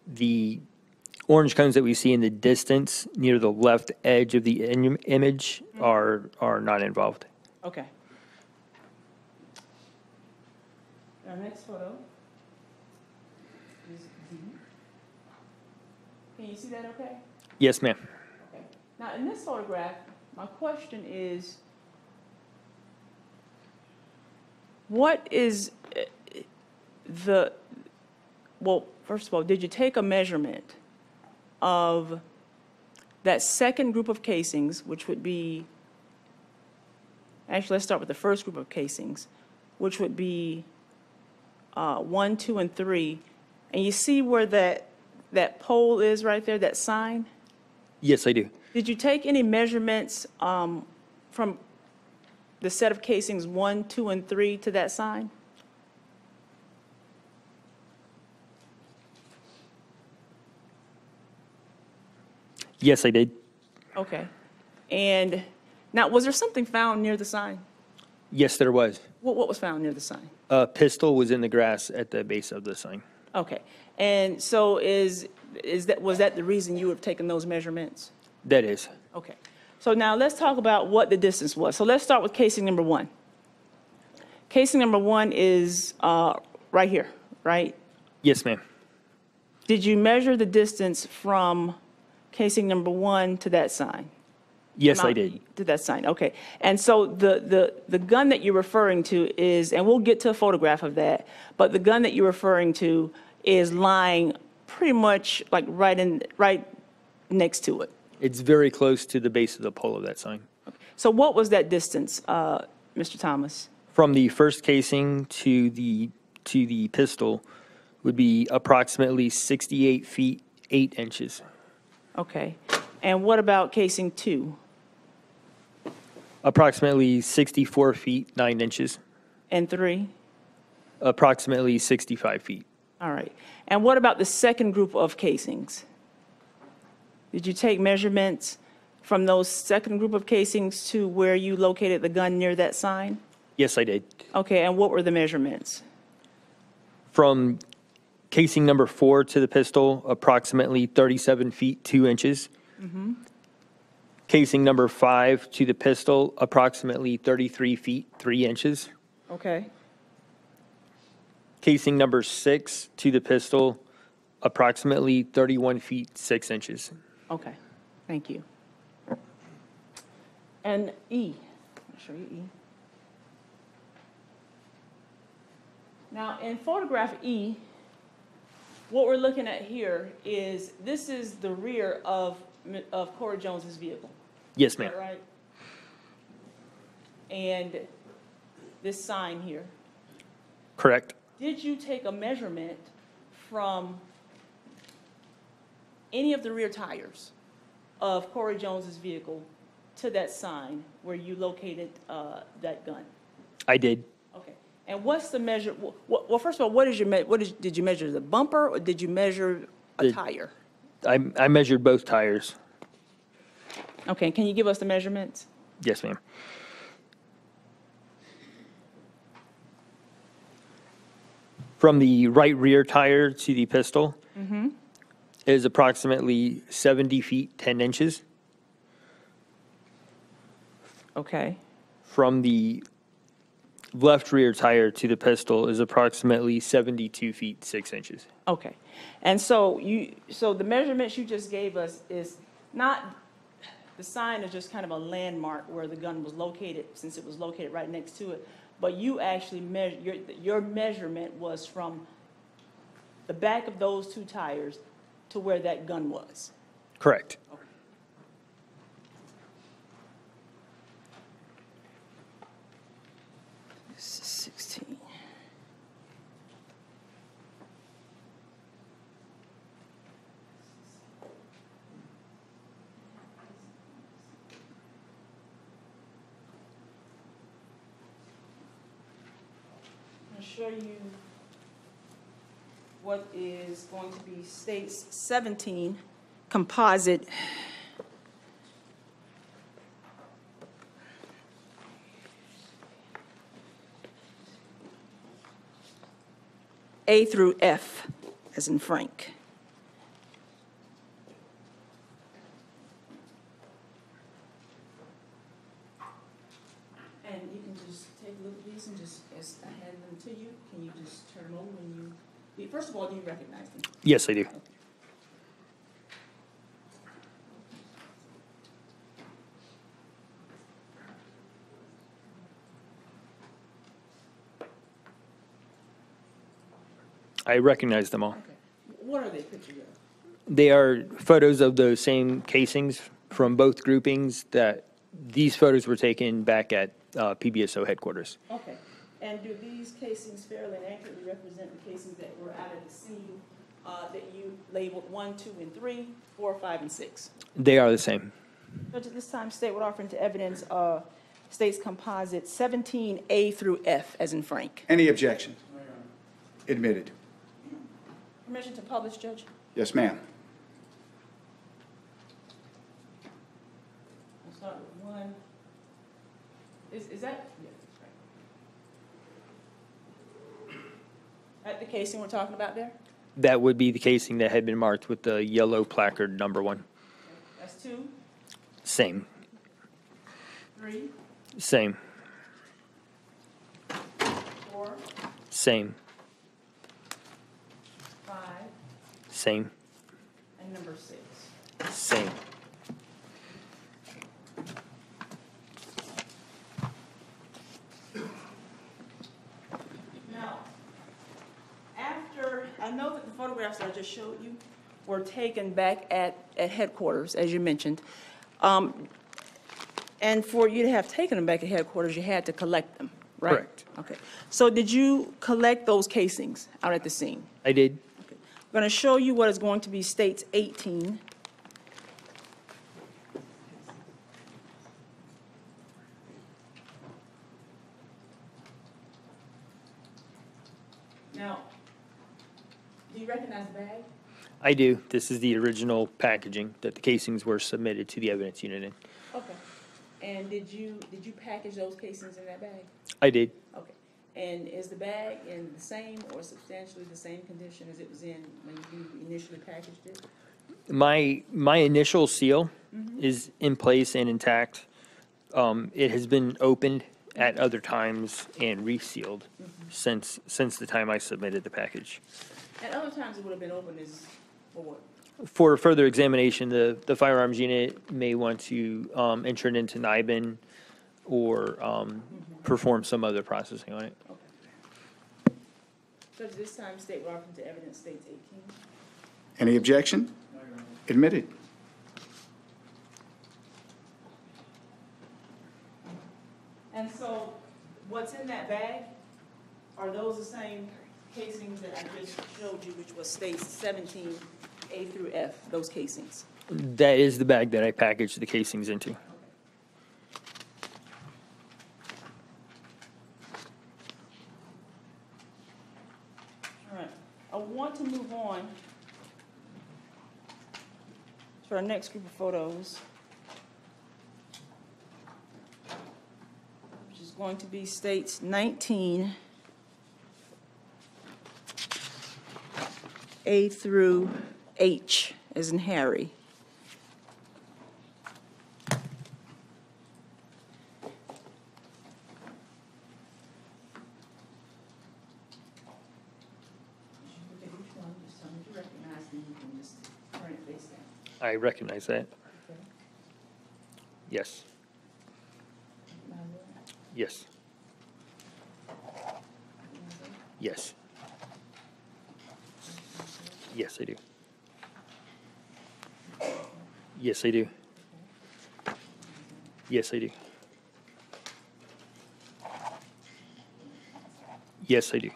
S6: The orange cones that we see in the distance near the left edge of the im- image mm-hmm. are, are not involved.
S2: Okay. Our next photo is D. Can you see that okay?
S6: Yes, ma'am.
S2: Okay. Now, in this photograph, my question is, what is uh, the, well, first of all, did you take a measurement of that second group of casings, which would be, actually, let's start with the first group of casings, which would be uh, one, two, and three, and you see where that, that pole is right there, that sign?
S6: Yes, I do.
S2: Did you take any measurements um, from the set of casings one, two, and three to that sign?
S6: Yes, I did.
S2: Okay. And now, was there something found near the sign?
S6: Yes, there was.
S2: What, what was found near the sign?
S6: A pistol was in the grass at the base of the sign.
S2: Okay. And so is, is that, was that the reason you have taken those measurements?
S6: That is.
S2: Okay. So now let's talk about what the distance was. So let's start with casing number one. Casing number one is uh, right here, right?
S6: Yes, ma'am.
S2: Did you measure the distance from casing number one to that sign?
S6: Yes, I did.
S2: To that sign, okay. And so the, the, the gun that you're referring to is, and we'll get to a photograph of that, but the gun that you're referring to is lying pretty much like right in, right next to it.
S6: It's very close to the base of the pole of that sign.
S2: So what was that distance, uh, Mr. Thomas?
S6: From the first casing to the to the pistol would be approximately 68 feet 8 inches.
S2: Okay. And what about casing two
S6: Approximately 64 feet 9 inches.
S2: and three?
S6: Approximately 65 feet.
S2: All right. And what about the second group of casings? Did you take measurements from those second group of casings to where you located the gun near that sign?
S6: Yes, I did.
S2: Okay, and what were the measurements?
S6: From casing number four to the pistol, approximately 37 feet 2 inches. Mm-hmm. Casing number five to the pistol, approximately 33 feet 3 inches.
S2: Okay.
S6: Casing number six to the pistol, approximately 31 feet 6 inches.
S2: Okay, thank you. And E, I'll show you E. Now, in photograph E, what we're looking at here is, this is the rear of, M- of Corey Jones's vehicle.
S6: Yes,
S2: Is
S6: ma'am.
S2: that right? And this sign here.
S6: Correct.
S2: Did you take a measurement from any of the rear tires of Corey Jones's vehicle to that sign where you located uh, that gun?
S6: I did.
S2: Okay. And what's the measure, wh- wh- well, first of all, what is your, me- what is, did you measure the bumper or did you measure a
S6: The-
S2: tire?
S6: I, I measured both tires.
S2: Okay, can you give us the measurements?
S6: Yes, ma'am. From the right rear tire to the pistol mm-hmm. is approximately 70 feet 10 inches.
S2: Okay,
S6: From the left rear tire to the pistol is approximately 72 feet 6 inches.
S2: okay. And so you, so the measurements you just gave us is not, the sign is just kind of a landmark where the gun was located, since it was located right next to it. But you actually measure, your, your measurement was from the back of those two tires to where that gun was.
S6: Correct.
S2: This is 16. I'll show you what is going to be states 17 composite A through F, as in Frank. And you can just take a look at these and just, as I hand them to you, can you just turn them over when you, first of all, do you recognize them?
S6: Yes, I do. I recognize them all.
S2: Okay. What are they pictures of?
S6: They are photos of those same casings from both groupings that these photos were taken back at uh, PBSO headquarters.
S2: Okay. And do these casings fairly and accurately represent the casings that were out of the scene uh, that you labeled one, two, and three, four, five, and six?
S6: They are the same.
S2: Judge, at this time, state would offer into evidence uh, states composite 17A through F, as in Frank.
S1: Any objections? Admitted.
S2: Permission to publish, Judge?
S1: Yes, ma'am.
S2: We'll start with one. Is, is that? yeah, that's right. That the casing we're talking about there?
S6: That would be the casing that had been marked with the yellow placard number one.
S2: That's two,
S6: Same,
S2: three,
S6: same,
S2: four,
S6: same,
S2: five,
S6: same,
S2: and number six.
S6: same.
S2: Now, after, I know that the photographs that I just showed you were taken back at, at headquarters, as you mentioned. Um, And for you to have taken them back at headquarters, you had to collect them, right?
S6: Correct.
S2: Okay. So did you collect those casings out at the scene?
S6: I did.
S2: Okay. I'm going to show you what is going to be States 18. Now, do you recognize the bag?
S6: I do. This is the original packaging that the casings were submitted to the evidence unit in.
S2: Okay. And did you, did you package those casings in that bag?
S6: I did.
S2: Okay. And is the bag in the same or substantially the same condition as it was in when you initially packaged it?
S6: My, my initial seal is in place and intact. Um, it has been opened at other times and resealed since, since the time I submitted the package.
S2: At other times, it would have been open as, for what?
S6: For further examination, the, the firearms unit may want to, um, enter it into NIBIN or, um, perform some other processing on it.
S2: Judge, this time, state will offer to evidence states eighteen.
S1: Any objection? Admitted.
S2: And so, what's in that bag, are those the same casings that I just showed you, which was states seventeen, A through F, those casings?
S6: That is the bag that I packaged the casings into.
S2: All right, I want to move on to our next group of photos. Which is going to be states nineteen A through H, as in Harry.
S6: I recognize that. Yes, yes, yes. Yes, I do. Yes, I do. Yes, I do. Yes, I do.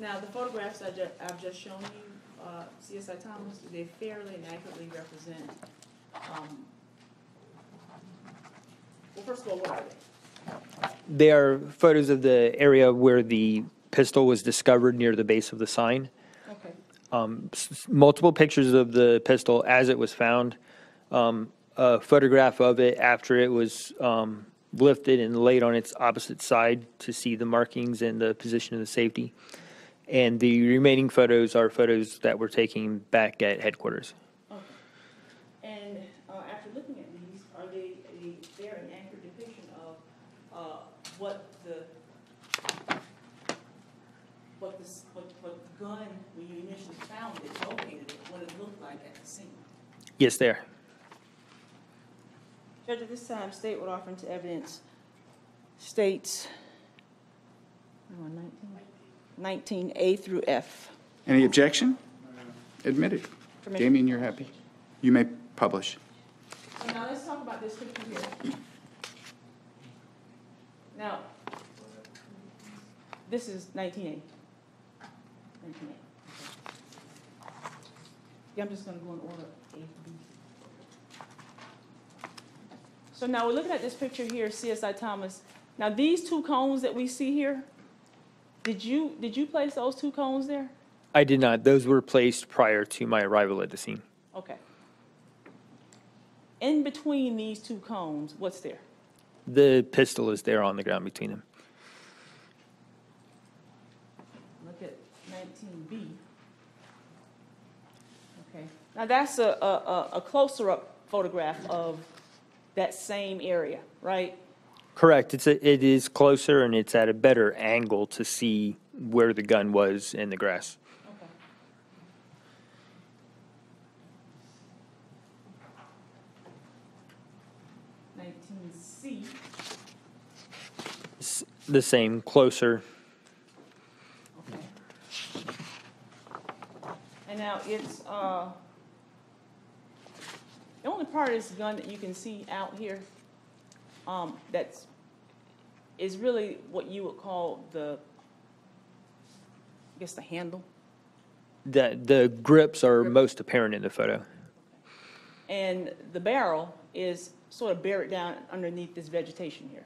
S2: Now, the photographs I ju, I've just shown you, uh, CSI Thomas, they fairly and accurately represent, um, well, first of all, what are they?
S6: They are photos of the area where the pistol was discovered near the base of the sign. Um, s- multiple pictures of the pistol as it was found, um, a photograph of it after it was um, lifted and laid on its opposite side to see the markings and the position of the safety. And the remaining photos are photos that were taken back at headquarters.
S2: Okay. And, uh, after looking at these, are they a fair and accurate depiction of, uh, what the, what this, what, what the gun, when you initially found it, located it, what it looked like at the scene?
S6: Yes, there.
S2: Judge, at this time, state would offer into evidence states, oh, 19? 19A through F.
S1: Any objection? Admitted. it. Damien, you're happy? You may publish.
S2: So now let's talk about this picture here. Now, this is 19A. 19A. Yeah, I'm just gonna go in order, A to B. So now we're looking at this picture here, CSI Thomas. Now, these two cones that we see here, did you, did you place those two cones there?
S6: I did not. Those were placed prior to my arrival at the scene.
S2: Okay. In between these two cones, what's there?
S6: The pistol is there on the ground between them.
S2: Look at nineteen B. Okay, now that's a, a, a- closer up photograph of that same area, right?
S6: Correct. It's a, it is closer and it's at a better angle to see where the gun was in the grass.
S2: Okay. Nineteen C,
S6: S- The same, closer.
S2: okay. And now it's, uh, the only part of this gun that you can see out here, um, that's, is really what you would call the, I guess the handle.
S6: The, the grips are most apparent in the photo.
S2: And the barrel is sort of buried down underneath this vegetation here.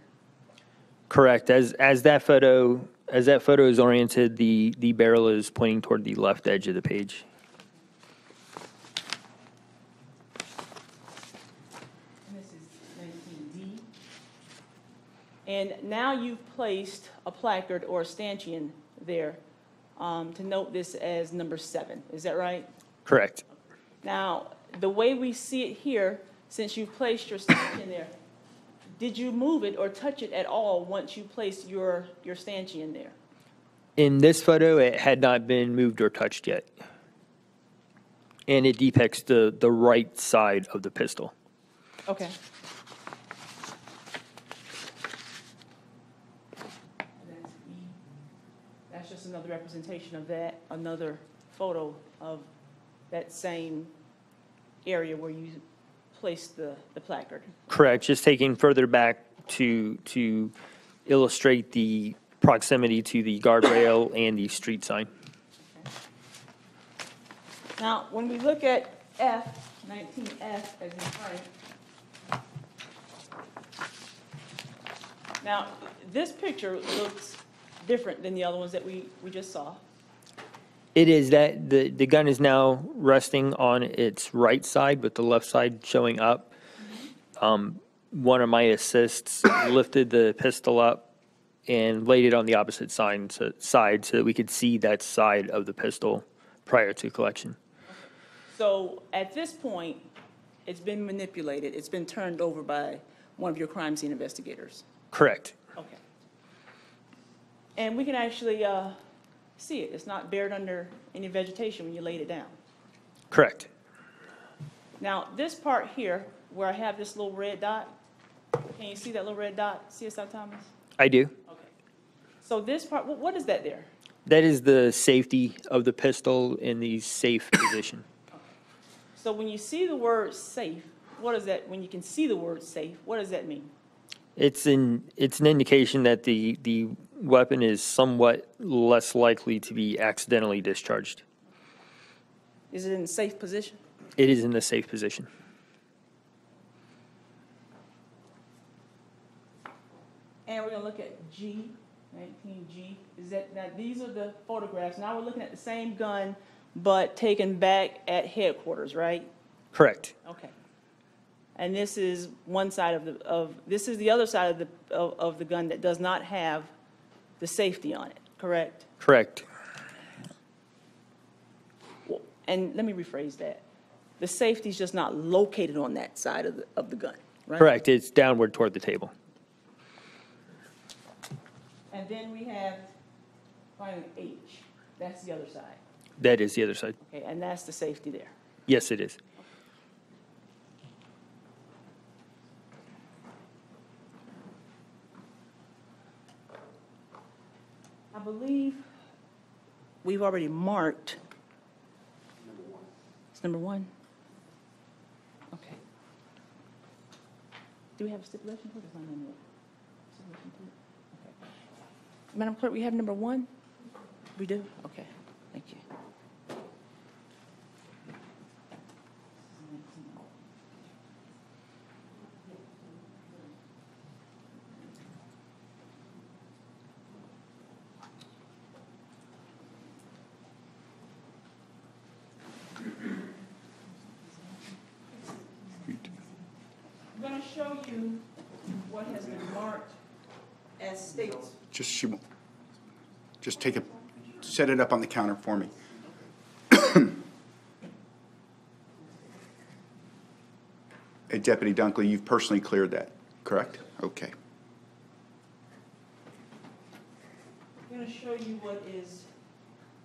S6: Correct. As, as that photo, as that photo is oriented, the, the barrel is pointing toward the left edge of the page.
S2: And this is nineteen D. And now you've placed a placard or a stanchion there um, to note this as number seven. Is that right?
S6: Correct.
S2: Now, the way we see it here, since you've placed your stanchion there, did you move it or touch it at all once you placed your, your stanchion there?
S6: In this photo, it had not been moved or touched yet. And it depicts the, the right side of the pistol.
S2: Okay. That's E. Another representation of that, another photo of that same area where you placed the, the placard.
S6: Correct, just taking further back to, to illustrate the proximity to the guardrail and the street sign.
S2: Now, when we look at F, nineteen F as in Frank. Now, this picture looks different than the other ones that we, we just saw.
S6: It is that, the, the gun is now resting on its right side with the left side showing up. Um, One of my assists lifted the pistol up and laid it on the opposite side, so- side so that we could see that side of the pistol prior to collection.
S2: So at this point, it's been manipulated, it's been turned over by one of your crime scene investigators.
S6: Correct.
S2: And we can actually uh, see it, it's not buried under any vegetation when you laid it down.
S6: Correct.
S2: Now, this part here, where I have this little red dot, can you see that little red dot, CSI Thomas?
S6: I do.
S2: Okay. So this part, wh- what is that there?
S6: That is the safety of the pistol in the safe position.
S2: So when you see the word safe, what is that, when you can see the word safe, what does that mean?
S6: It's an, it's an indication that the, the weapon is somewhat less likely to be accidentally discharged.
S2: Is it in a safe position?
S6: It is in the safe position.
S2: And we're gonna look at G, nineteen G, is that, now, these are the photographs, now we're looking at the same gun, but taken back at headquarters, right?
S6: Correct.
S2: Okay. And this is one side of the, of, this is the other side of the, of, of the gun that does not have the safety on it, correct?
S6: Correct.
S2: And let me rephrase that. The safety's just not located on that side of the, of the gun, right?
S6: Correct. It's downward toward the table.
S2: And then we have finally H, that's the other side,
S6: That is the other side.
S2: okay, and that's the safety there.
S6: Yes, it is.
S2: Believe we've already marked. It's number one? Okay. Do we have a stipulation for it? It's not? Okay. Madam Clerk, we have number one? We do? Okay, thank you. I'm going to show you what has been marked as states.
S1: Just, she, won't- just take it, set it up on the counter for me. Hey, Deputy Dunkley, you've personally cleared that, correct? Okay.
S2: I'm going to show you what is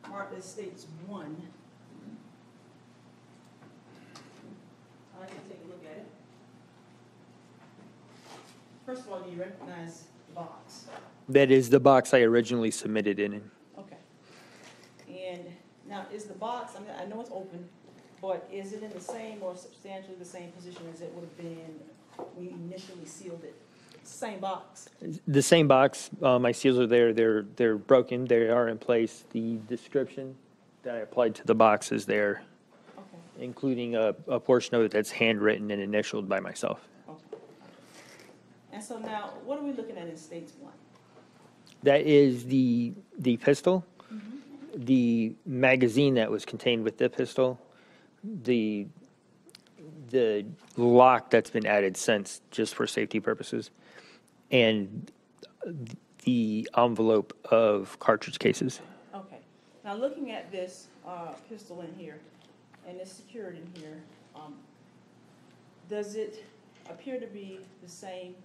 S2: marked as states one. I can take a look at it. First of all, do you recognize the box?
S6: That is the box I originally submitted in.
S2: Okay. And now, is the box, I mean, I know it's open, but is it in the same or substantially the same position as it would have been when you initially sealed it? Same box?
S6: The same box, uh, my seals are there, they're, they're broken, they are in place. The description that I applied to the box is there,
S2: Okay,
S6: including a, a portion of it that's handwritten and initialed by myself.
S2: okay. And so now, what are we looking at in states one?
S6: That is the, the pistol, the magazine that was contained with the pistol, the, the lock that's been added since, just for safety purposes, and the envelope of cartridge cases.
S2: Okay. Now, looking at this uh, pistol in here, and it's secured in here, um, does it appear to be the same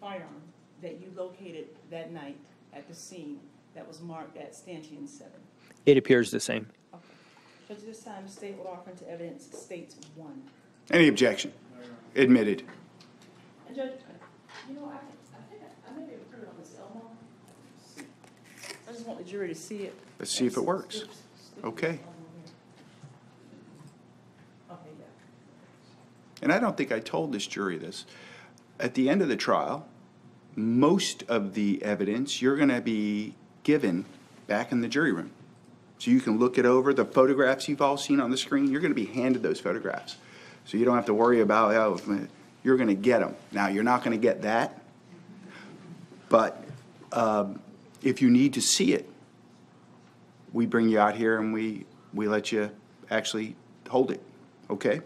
S2: firearm that you located that night at the scene that was marked at stanchion seven?
S6: It appears the same.
S2: Okay. Judge, at this time, the state will offer into evidence states one.
S1: Any objection? Admitted.
S2: And Judge, you know, I, I think I, I may be put it on this Elmo. I just want the jury to see it.
S1: Let's see if it works.
S2: Stick- stick
S1: Okay.
S2: it on there. Okay, yeah.
S1: and I don't think I told this jury this, at the end of the trial, most of the evidence you're going to be given back in the jury room. So you can look it over, the photographs you've all seen on the screen, you're going to be handed those photographs. So you don't have to worry about, oh, you're going to get them. Now, you're not going to get that, but um, if you need to see it, we bring you out here and we, we let you actually hold it, okay?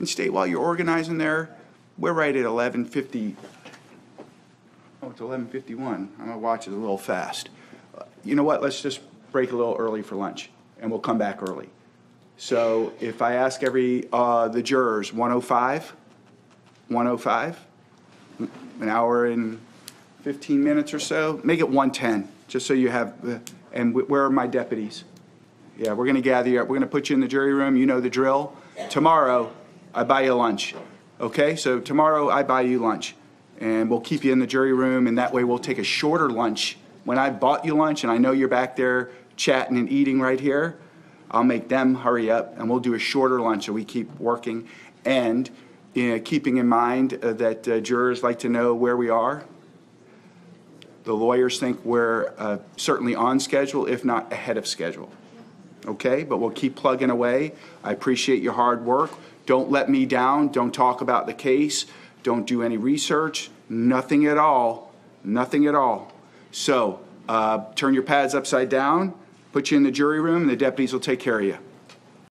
S1: And state while you're organizing there, we're right at eleven fifty. Oh, it's eleven fifty-one. My watch is a little fast. Uh, You know what? Let's just break a little early for lunch and we'll come back early. So if I ask every, uh, the jurors, one oh five? One oh five? An hour and fifteen minutes or so? Make it one ten, just so you have, uh, and wh- where are my deputies? Yeah, we're gonna gather you up, we're gonna put you in the jury room, you know the drill. Tomorrow, I buy you lunch, okay? So tomorrow, I buy you lunch, and we'll keep you in the jury room, and that way we'll take a shorter lunch. When I bought you lunch, and I know you're back there chatting and eating right here, I'll make them hurry up, and we'll do a shorter lunch, so we keep working. And, keeping in mind uh, that uh, jurors like to know where we are, the lawyers think we're uh, certainly on schedule, if not ahead of schedule okay? But we'll keep plugging away. I appreciate your hard work. Don't let me down. Don't talk about the case. Don't do any research. Nothing at all. Nothing at all. So uh, turn your pads upside down, put you in the jury room, and the deputies will take care of you.